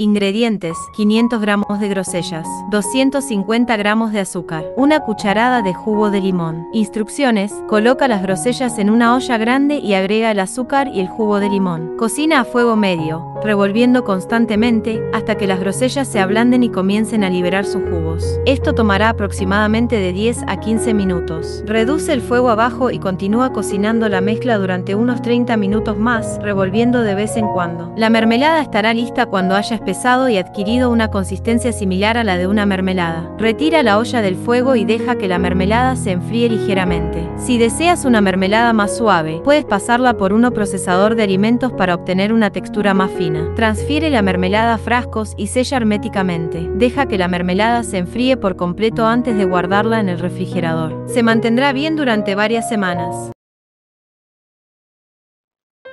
Ingredientes, 500 gramos de grosellas, 250 gramos de azúcar, una cucharada de jugo de limón. Instrucciones, coloca las grosellas en una olla grande y agrega el azúcar y el jugo de limón. Cocina a fuego medio, revolviendo constantemente hasta que las grosellas se ablanden y comiencen a liberar sus jugos. Esto tomará aproximadamente de 10 a 15 minutos. Reduce el fuego abajo y continúa cocinando la mezcla durante unos 30 minutos más, revolviendo de vez en cuando. La mermelada estará lista cuando haya y adquirido una consistencia similar a la de una mermelada. Retira la olla del fuego y deja que la mermelada se enfríe ligeramente. Si deseas una mermelada más suave, puedes pasarla por uno procesador de alimentos para obtener una textura más fina. Transfiere la mermelada a frascos y sella herméticamente. Deja que la mermelada se enfríe por completo antes de guardarla en el refrigerador. Se mantendrá bien durante varias semanas.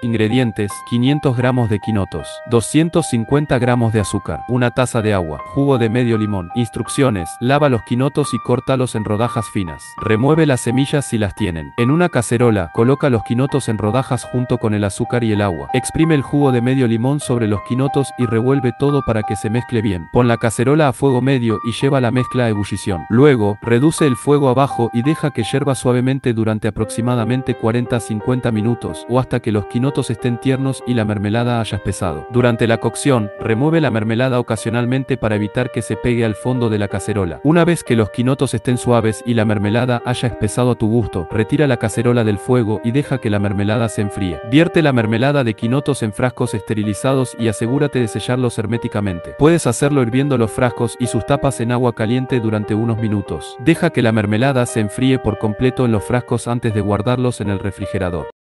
Ingredientes, 500 gramos de quinotos, 250 gramos de azúcar, una taza de agua, jugo de medio limón. Instrucciones, lava los quinotos y córtalos en rodajas finas. Remueve las semillas si las tienen. En una cacerola, coloca los quinotos en rodajas junto con el azúcar y el agua. Exprime el jugo de medio limón sobre los quinotos y revuelve todo para que se mezcle bien. Pon la cacerola a fuego medio y lleva la mezcla a ebullición. Luego, reduce el fuego abajo y deja que hierva suavemente durante aproximadamente 40-50 minutos o hasta que los quinotos estén tiernos y la mermelada haya espesado. Durante la cocción, remueve la mermelada ocasionalmente para evitar que se pegue al fondo de la cacerola. Una vez que los quinotos estén suaves y la mermelada haya espesado a tu gusto, retira la cacerola del fuego y deja que la mermelada se enfríe. Vierte la mermelada de quinotos en frascos esterilizados y asegúrate de sellarlos herméticamente. Puedes hacerlo hirviendo los frascos y sus tapas en agua caliente durante unos minutos. Deja que la mermelada se enfríe por completo en los frascos antes de guardarlos en el refrigerador.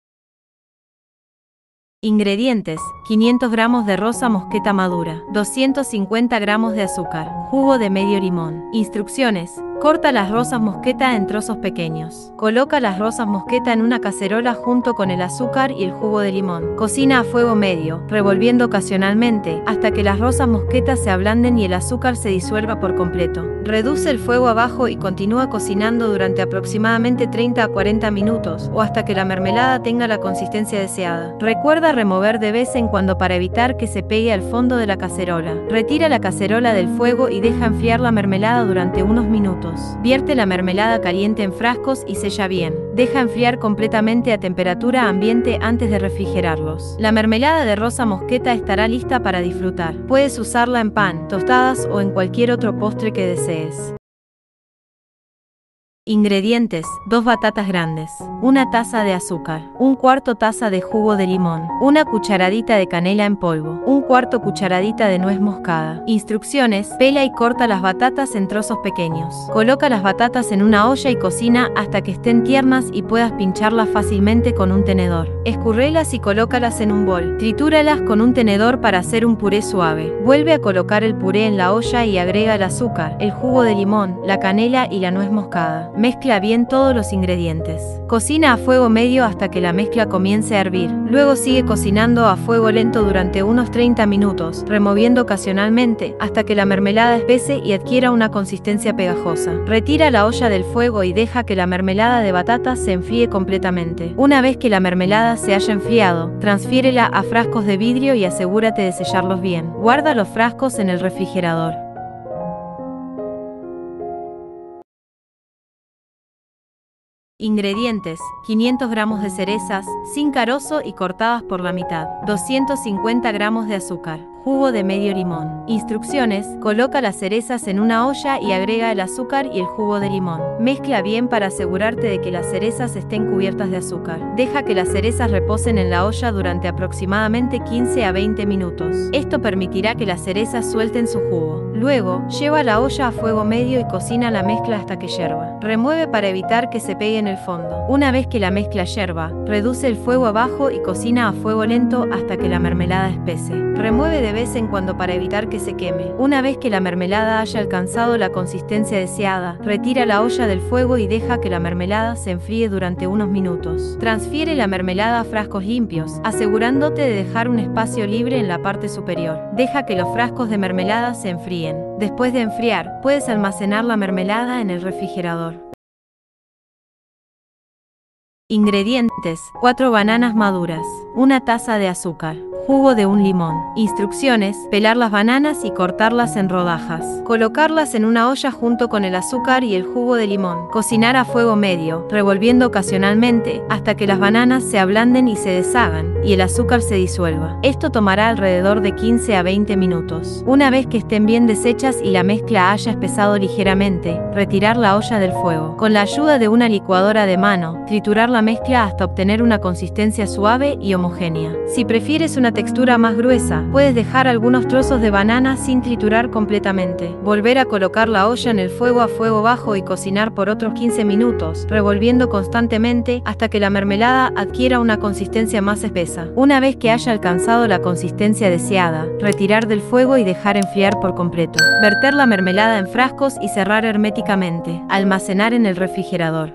Ingredientes, 500 gramos de rosa mosqueta madura, 250 gramos de azúcar, jugo de medio limón. Instrucciones, Corta las rosas mosqueta en trozos pequeños. Coloca las rosas mosqueta en una cacerola junto con el azúcar y el jugo de limón. Cocina a fuego medio, revolviendo ocasionalmente, hasta que las rosas mosqueta se ablanden y el azúcar se disuelva por completo. Reduce el fuego abajo y continúa cocinando durante aproximadamente 30 a 40 minutos, o hasta que la mermelada tenga la consistencia deseada. Recuerda remover de vez en cuando para evitar que se pegue al fondo de la cacerola. Retira la cacerola del fuego y deja enfriar la mermelada durante unos minutos. Vierte la mermelada caliente en frascos y sella bien. Deja enfriar completamente a temperatura ambiente antes de refrigerarlos. La mermelada de rosa mosqueta estará lista para disfrutar. Puedes usarla en pan, tostadas o en cualquier otro postre que desees. Ingredientes, 2 batatas grandes, una taza de azúcar, un cuarto taza de jugo de limón, una cucharadita de canela en polvo, un cuarto cucharadita de nuez moscada. Instrucciones, pela y corta las batatas en trozos pequeños. Coloca las batatas en una olla y cocina hasta que estén tiernas y puedas pincharlas fácilmente con un tenedor. Escurrelas y colócalas en un bol. Tritúralas con un tenedor para hacer un puré suave. Vuelve a colocar el puré en la olla y agrega el azúcar, el jugo de limón, la canela y la nuez moscada. Mezcla bien todos los ingredientes. Cocina a fuego medio hasta que la mezcla comience a hervir. Luego sigue cocinando a fuego lento durante unos 30 minutos, removiendo ocasionalmente hasta que la mermelada espese y adquiera una consistencia pegajosa. Retira la olla del fuego y deja que la mermelada de batata se enfríe completamente. Una vez que la mermelada se haya enfriado, transfiérela a frascos de vidrio y asegúrate de sellarlos bien. Guarda los frascos en el refrigerador. Ingredientes, 500 gramos de cerezas, sin carozo y cortadas por la mitad, 250 gramos de azúcar, jugo de medio limón. Instrucciones, coloca las cerezas en una olla y agrega el azúcar y el jugo de limón. Mezcla bien para asegurarte de que las cerezas estén cubiertas de azúcar. Deja que las cerezas reposen en la olla durante aproximadamente 15 a 20 minutos. Esto permitirá que las cerezas suelten su jugo. Luego, lleva la olla a fuego medio y cocina la mezcla hasta que hierva. Remueve para evitar que se pegue en el fondo. Una vez que la mezcla hierva, reduce el fuego abajo y cocina a fuego lento hasta que la mermelada espese. Remueve de vez en cuando para evitar que se queme. Una vez que la mermelada haya alcanzado la consistencia deseada, retira la olla del fuego y deja que la mermelada se enfríe durante unos minutos. Transfiere la mermelada a frascos limpios, asegurándote de dejar un espacio libre en la parte superior. Deja que los frascos de mermelada se enfríen. Después de enfriar, puedes almacenar la mermelada en el refrigerador. Ingredientes, 4 bananas maduras, una taza de azúcar, Jugo de un limón. Instrucciones, pelar las bananas y cortarlas en rodajas. Colocarlas en una olla junto con el azúcar y el jugo de limón. Cocinar a fuego medio, revolviendo ocasionalmente hasta que las bananas se ablanden y se deshagan y el azúcar se disuelva. Esto tomará alrededor de 15 a 20 minutos. Una vez que estén bien deshechas y la mezcla haya espesado ligeramente, retirar la olla del fuego. Con la ayuda de una licuadora de mano, triturar la mezcla hasta obtener una consistencia suave y homogénea. Si prefieres una textura más gruesa, puedes dejar algunos trozos de banana sin triturar completamente. Volver a colocar la olla en el fuego a fuego bajo y cocinar por otros 15 minutos, revolviendo constantemente hasta que la mermelada adquiera una consistencia más espesa. Una vez que haya alcanzado la consistencia deseada, retirar del fuego y dejar enfriar por completo. Verter la mermelada en frascos y cerrar herméticamente. Almacenar en el refrigerador.